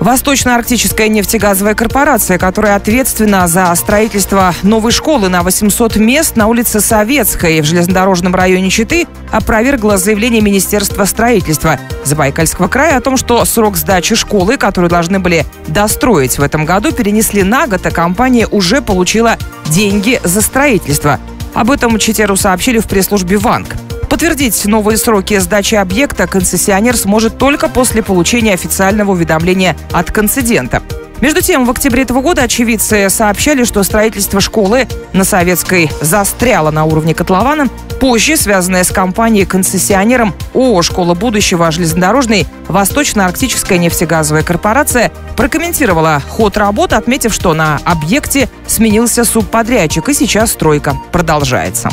Восточно-Арктическая нефтегазовая корпорация, которая ответственна за строительство новой школы на 800 мест на улице Советской в железнодорожном районе Читы, опровергла заявление Министерства строительства Забайкальского края о том, что срок сдачи школы, которую должны были достроить в этом году, перенесли на год, а компания уже получила деньги за строительство. Об этом Читеру сообщили в пресс-службе ВАНК. Подтвердить новые сроки сдачи объекта концессионер сможет только после получения официального уведомления от концедента. Между тем, в октябре этого года очевидцы сообщали, что строительство школы на Советской застряло на уровне котлована. Позже, связанное с компанией-концессионером ООО «Школа будущего» железнодорожной Восточно-Арктическая нефтегазовая корпорация прокомментировала ход работы, отметив, что на объекте сменился субподрядчик и сейчас стройка продолжается.